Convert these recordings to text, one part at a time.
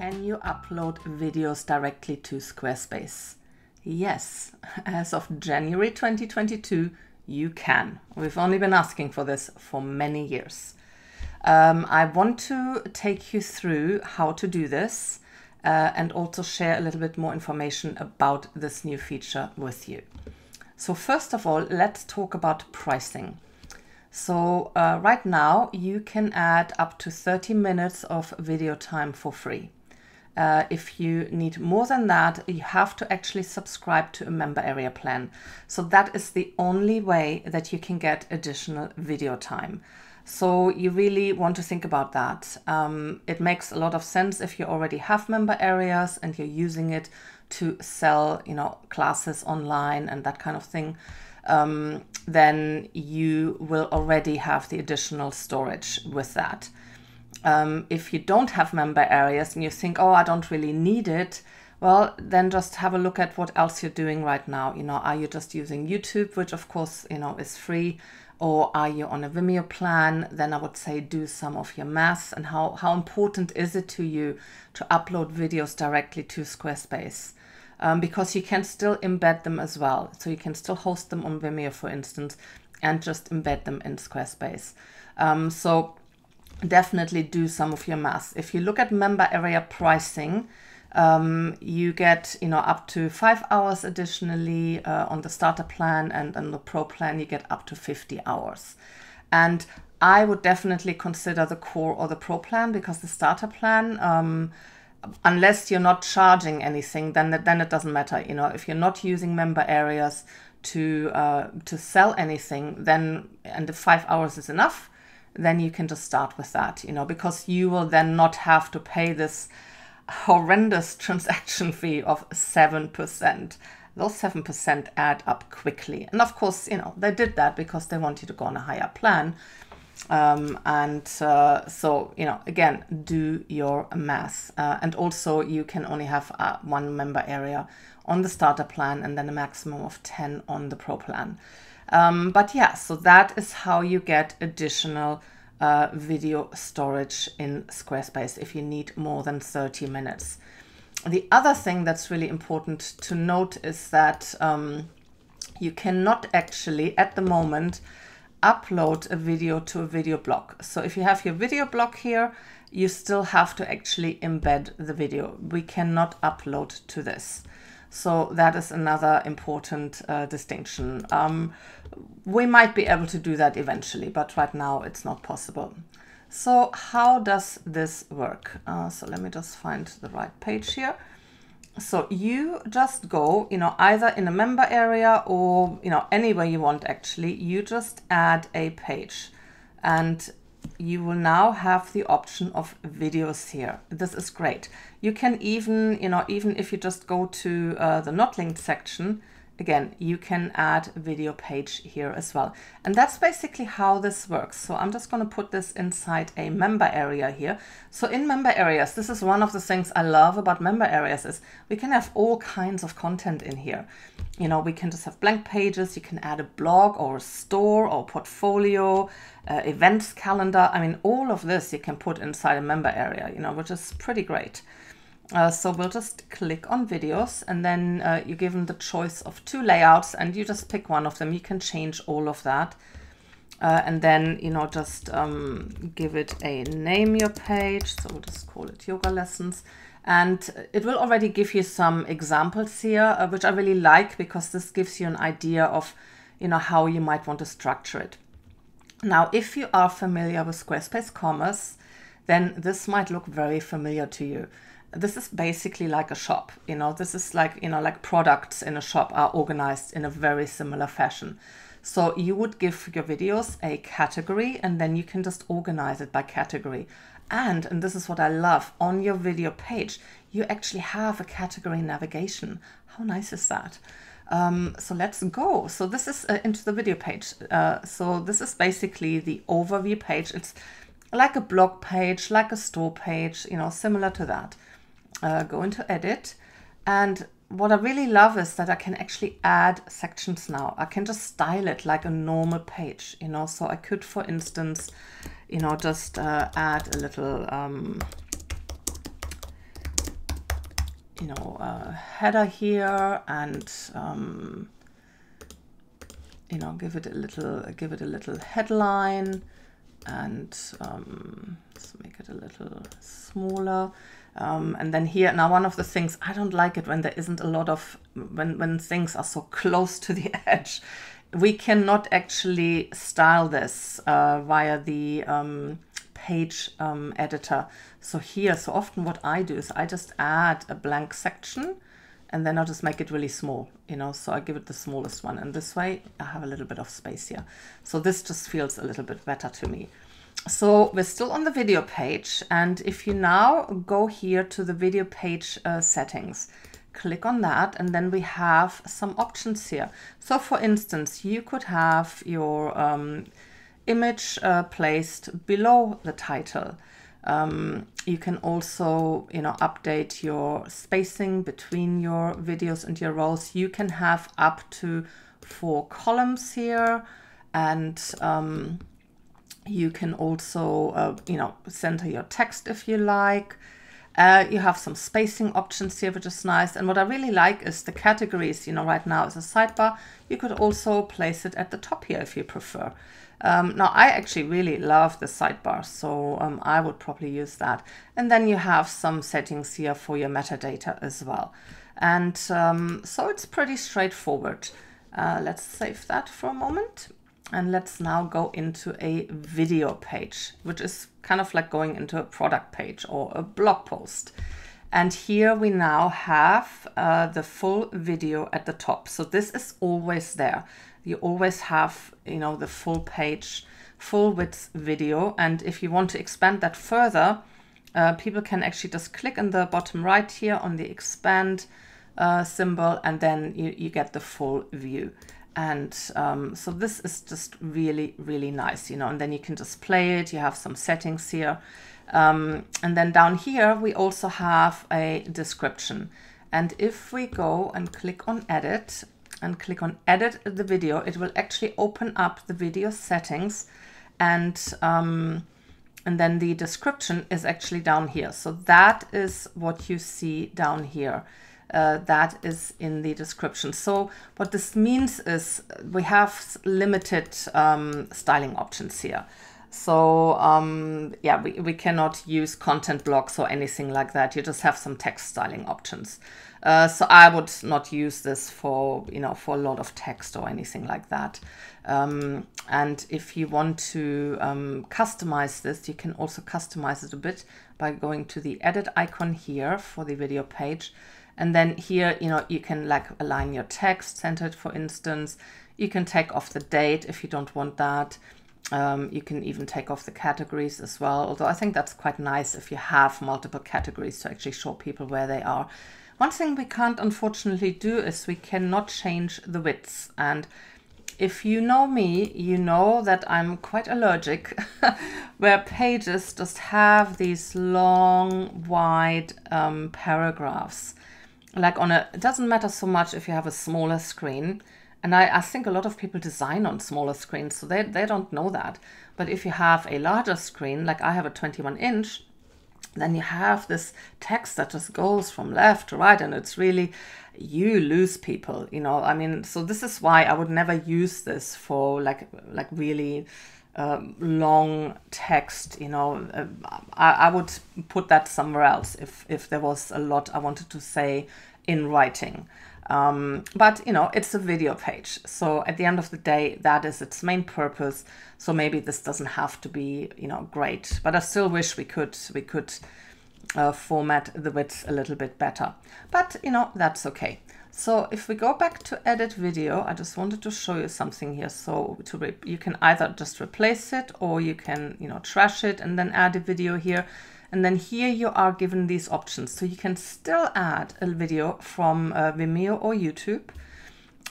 Can you upload videos directly to Squarespace? Yes, as of January 2022, you can. We've only been asking for this for many years. Um, I want to take you through how to do this uh, and also share a little bit more information about this new feature with you. So first of all, let's talk about pricing. So uh, right now you can add up to 30 minutes of video time for free. Uh, if you need more than that, you have to actually subscribe to a member area plan. So that is the only way that you can get additional video time. So you really want to think about that. Um, it makes a lot of sense if you already have member areas and you're using it to sell, you know, classes online and that kind of thing. Um, then you will already have the additional storage with that um, if you don't have member areas and you think, oh, I don't really need it, well, then just have a look at what else you're doing right now. You know, are you just using YouTube, which of course, you know, is free, or are you on a Vimeo plan? Then I would say do some of your math and how, how important is it to you to upload videos directly to Squarespace? Um, because you can still embed them as well. So you can still host them on Vimeo, for instance, and just embed them in Squarespace. Um, so definitely do some of your math. If you look at member area pricing, um, you get you know up to five hours additionally uh, on the starter plan and on the pro plan you get up to 50 hours and i would definitely consider the core or the pro plan because the starter plan um, unless you're not charging anything then then it doesn't matter you know if you're not using member areas to uh, to sell anything then and the five hours is enough then you can just start with that, you know, because you will then not have to pay this horrendous transaction fee of 7%. Those 7% add up quickly. And of course, you know, they did that because they want you to go on a higher plan. Um, and uh, so, you know, again, do your math. Uh, and also, you can only have uh, one member area on the starter plan and then a maximum of 10 on the pro plan. Um, but yeah, so that is how you get additional uh, video storage in Squarespace if you need more than 30 minutes. The other thing that's really important to note is that um, you cannot actually, at the moment, upload a video to a video block. So if you have your video block here, you still have to actually embed the video. We cannot upload to this. So that is another important uh, distinction. Um, we might be able to do that eventually, but right now it's not possible. So how does this work? Uh, so let me just find the right page here. So you just go, you know, either in a member area or, you know, anywhere you want actually, you just add a page and you will now have the option of videos here. This is great. You can even, you know, even if you just go to uh, the not linked section, again, you can add a video page here as well. And that's basically how this works. So I'm just going to put this inside a member area here. So in member areas, this is one of the things I love about member areas is we can have all kinds of content in here. You know, we can just have blank pages. You can add a blog or a store or portfolio, uh, events calendar. I mean, all of this you can put inside a member area, you know, which is pretty great. Uh, so we'll just click on videos and then uh, you're given the choice of two layouts and you just pick one of them. You can change all of that. Uh, and then, you know, just um, give it a name, your page. So we'll just call it yoga lessons. And it will already give you some examples here, uh, which I really like because this gives you an idea of, you know, how you might want to structure it. Now, if you are familiar with Squarespace Commerce, then this might look very familiar to you this is basically like a shop you know this is like you know like products in a shop are organized in a very similar fashion so you would give your videos a category and then you can just organize it by category and and this is what i love on your video page you actually have a category navigation how nice is that um, so let's go. So this is uh, into the video page. Uh, so this is basically the overview page. It's like a blog page, like a store page, you know, similar to that uh, go into edit and what I really love is that I can actually add sections now. I can just style it like a normal page, you know. So I could, for instance, you know, just uh, add a little um, you know, a header here and, um, you know, give it a little, give it a little headline and um, let's make it a little smaller. Um, and then here, now one of the things, I don't like it when there isn't a lot of, when, when things are so close to the edge. We cannot actually style this uh, via the um, page um, editor. So here, so often what I do is I just add a blank section and then I'll just make it really small, you know, so I give it the smallest one. And this way I have a little bit of space here. So this just feels a little bit better to me. So we're still on the video page. And if you now go here to the video page uh, settings, click on that and then we have some options here. So for instance, you could have your um, image uh, placed below the title. Um, you can also, you know, update your spacing between your videos and your rows. You can have up to four columns here and um, you can also, uh, you know, center your text if you like. Uh, you have some spacing options here, which is nice. And what I really like is the categories, you know, right now is a sidebar. You could also place it at the top here if you prefer. Um, now, I actually really love the sidebar, so um, I would probably use that. And then you have some settings here for your metadata as well. And um, so it's pretty straightforward. Uh, let's save that for a moment. And let's now go into a video page, which is kind of like going into a product page or a blog post. And here we now have uh, the full video at the top. So this is always there you always have, you know, the full page, full width video. And if you want to expand that further, uh, people can actually just click in the bottom right here on the expand uh, symbol and then you, you get the full view. And um, so this is just really, really nice, you know, and then you can just play it. You have some settings here. Um, and then down here, we also have a description. And if we go and click on edit and click on edit the video, it will actually open up the video settings and um, and then the description is actually down here. So that is what you see down here. Uh, that is in the description. So what this means is we have limited um, styling options here. So um, yeah, we, we cannot use content blocks or anything like that. You just have some text styling options. Uh, so I would not use this for, you know, for a lot of text or anything like that. Um, and if you want to um, customize this, you can also customize it a bit by going to the edit icon here for the video page. And then here, you know, you can like align your text centered, for instance. You can take off the date if you don't want that. Um, you can even take off the categories as well, although I think that's quite nice if you have multiple categories to actually show people where they are. One thing we can't unfortunately do is we cannot change the widths. And if you know me, you know that I'm quite allergic where pages just have these long, wide um, paragraphs. Like on a, it doesn't matter so much if you have a smaller screen. And I, I think a lot of people design on smaller screens, so they, they don't know that. But if you have a larger screen, like I have a 21 inch, then you have this text that just goes from left to right and it's really you lose people you know i mean so this is why i would never use this for like like really um, long text you know uh, I, I would put that somewhere else if if there was a lot i wanted to say in writing um, but you know, it's a video page. So at the end of the day, that is its main purpose. So maybe this doesn't have to be, you know, great, but I still wish we could, we could uh, format the width a little bit better, but you know, that's okay. So if we go back to edit video, I just wanted to show you something here. So to you can either just replace it or you can, you know, trash it and then add a video here. And then here you are given these options. So you can still add a video from uh, Vimeo or YouTube.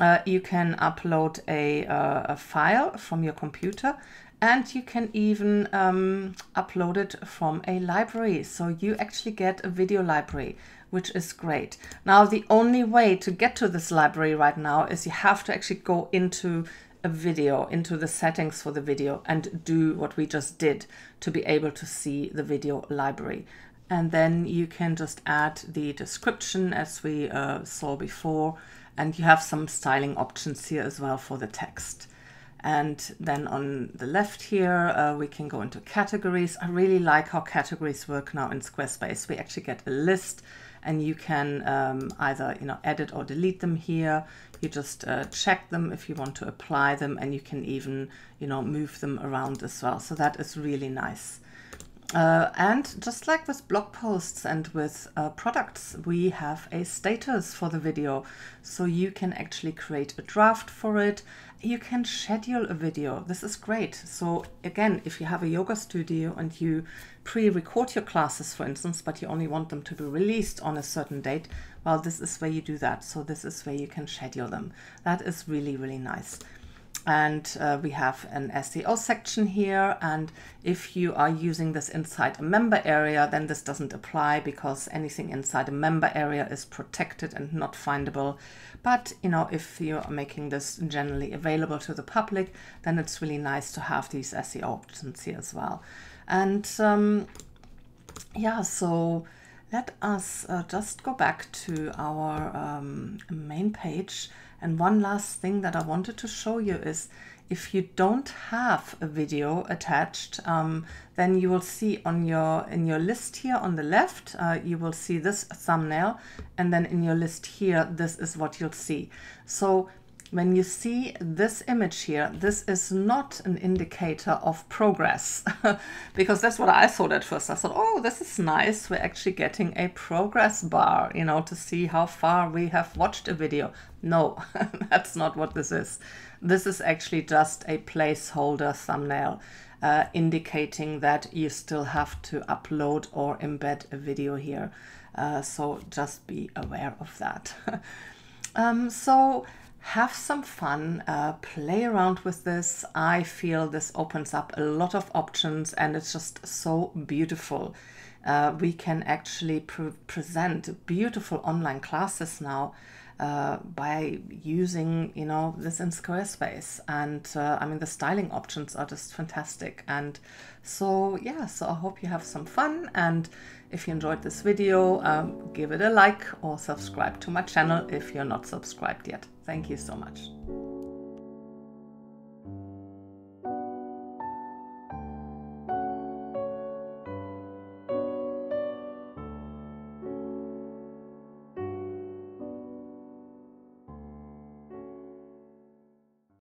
Uh, you can upload a, uh, a, file from your computer and you can even um, upload it from a library. So you actually get a video library, which is great. Now, the only way to get to this library right now is you have to actually go into a video into the settings for the video and do what we just did to be able to see the video library. and then you can just add the description as we uh, saw before and you have some styling options here as well for the text. And then on the left here, uh, we can go into categories. I really like how categories work now in Squarespace. We actually get a list and you can um, either you know edit or delete them here. You just uh, check them if you want to apply them and you can even you know move them around as well. So that is really nice. Uh, and just like with blog posts and with uh, products, we have a status for the video. So you can actually create a draft for it. You can schedule a video. This is great. So again, if you have a yoga studio and you pre-record your classes, for instance, but you only want them to be released on a certain date, well, this is where you do that. So this is where you can schedule them. That is really, really nice and uh, we have an SEO section here. And if you are using this inside a member area then this doesn't apply because anything inside a member area is protected and not findable. But you know if you are making this generally available to the public then it's really nice to have these SEO options here as well. And um, yeah so let us uh, just go back to our um, main page and one last thing that I wanted to show you is if you don't have a video attached, um, then you will see on your in your list here on the left, uh, you will see this thumbnail, and then in your list here, this is what you'll see. So when you see this image here, this is not an indicator of progress because that's what I thought at first. I thought, oh, this is nice. We're actually getting a progress bar, you know, to see how far we have watched a video. No, that's not what this is. This is actually just a placeholder thumbnail uh, indicating that you still have to upload or embed a video here. Uh, so just be aware of that. um, so have some fun, uh, play around with this. I feel this opens up a lot of options and it's just so beautiful. Uh, we can actually pre present beautiful online classes now uh, by using, you know, this in Squarespace. And uh, I mean, the styling options are just fantastic. And so, yeah, so I hope you have some fun. And if you enjoyed this video, um, give it a like or subscribe to my channel if you're not subscribed yet. Thank you so much.